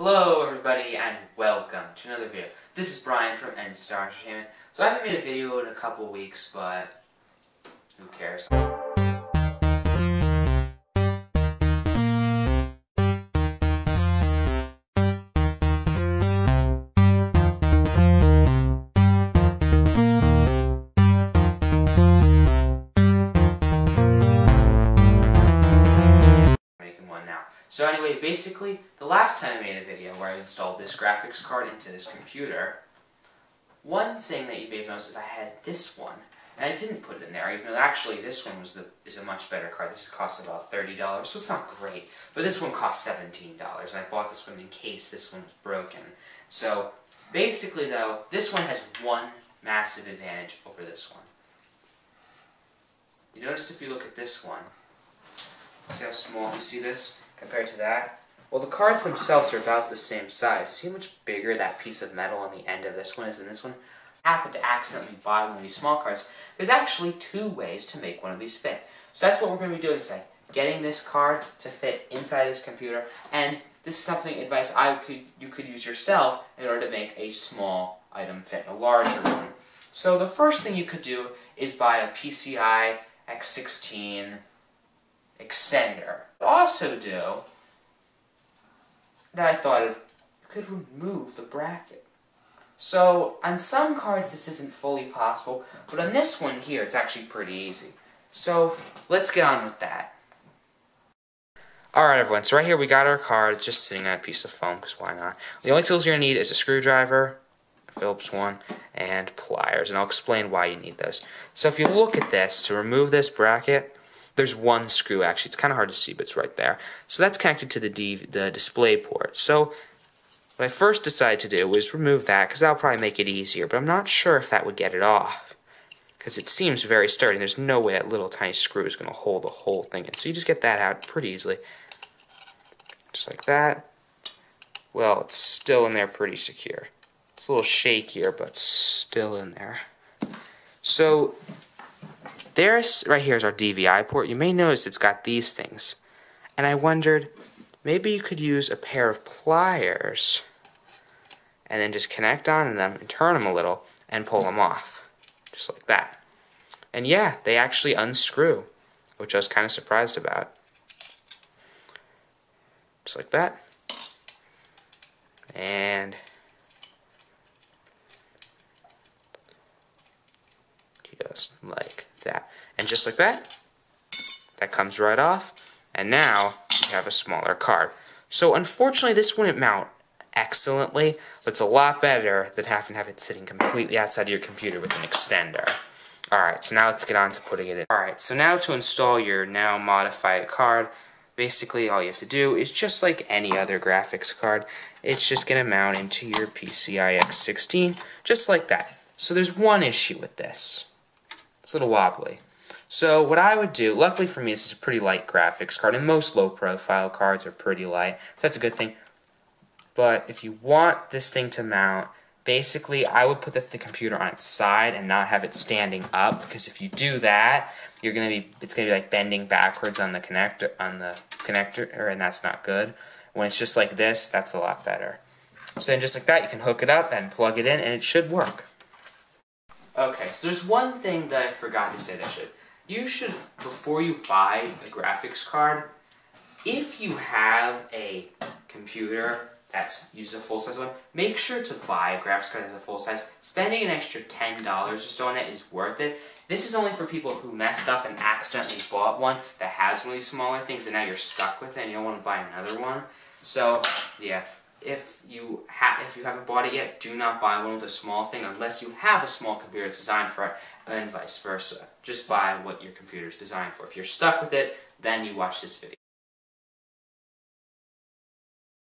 Hello everybody and welcome to another video. This is Brian from Endstar Entertainment. So I haven't made a video in a couple weeks, but who cares? So anyway, basically, the last time I made a video where I installed this graphics card into this computer, one thing that you may have noticed is I had this one, and I didn't put it in there, even though actually this one was the is a much better card. This cost about $30, so it's not great. But this one cost $17, and I bought this one in case this one was broken. So, basically though, this one has one massive advantage over this one. You notice if you look at this one, See how small, you see this compared to that? Well, the cards themselves are about the same size. You see how much bigger that piece of metal on the end of this one is than this one? I happened to accidentally buy one of these small cards. There's actually two ways to make one of these fit. So that's what we're going to be doing today. Getting this card to fit inside this computer, and this is something advice I could you could use yourself in order to make a small item fit in a larger one. So the first thing you could do is buy a PCI X16 extender. Also do that I thought of, you could remove the bracket. So on some cards this isn't fully possible, but on this one here it's actually pretty easy. So let's get on with that. Alright everyone, so right here we got our card, just sitting on a piece of foam, because why not? The only tools you're going to need is a screwdriver, a Phillips one, and pliers, and I'll explain why you need those. So if you look at this, to remove this bracket, there's one screw actually. It's kind of hard to see, but it's right there. So that's connected to the, D the display port. So what I first decided to do was remove that because that'll probably make it easier, but I'm not sure if that would get it off because it seems very sturdy. There's no way that little tiny screw is going to hold the whole thing in. So you just get that out pretty easily. Just like that. Well, it's still in there pretty secure. It's a little shakier, but still in there. So there's, right here is our DVI port. You may notice it's got these things. And I wondered, maybe you could use a pair of pliers and then just connect onto them and turn them a little and pull them off. Just like that. And yeah, they actually unscrew, which I was kind of surprised about. Just like that. And just like that. And just like that, that comes right off. And now you have a smaller card. So unfortunately, this wouldn't mount excellently, but it's a lot better than having to have it sitting completely outside of your computer with an extender. Alright, so now let's get on to putting it in. Alright, so now to install your now modified card, basically all you have to do is just like any other graphics card, it's just going to mount into your PCI X16, just like that. So there's one issue with this. It's a little wobbly. So what I would do, luckily for me, this is a pretty light graphics card, and most low-profile cards are pretty light, so that's a good thing. But if you want this thing to mount, basically I would put the, the computer on its side and not have it standing up, because if you do that, you're gonna be it's gonna be like bending backwards on the connector on the connector, and that's not good. When it's just like this, that's a lot better. So then just like that, you can hook it up and plug it in, and it should work. Okay, so there's one thing that I forgot to say that should. You should, before you buy a graphics card, if you have a computer that's uses a full-size one, make sure to buy a graphics card that's a full-size. Spending an extra $10 or so on it is worth it. This is only for people who messed up and accidentally bought one that has one of these smaller things and now you're stuck with it and you don't want to buy another one. So, yeah, if you ha if you haven't bought it yet, do not buy one with a small thing unless you have a small computer that's designed for it, and vice versa. Just buy what your computer is designed for. If you're stuck with it, then you watch this video.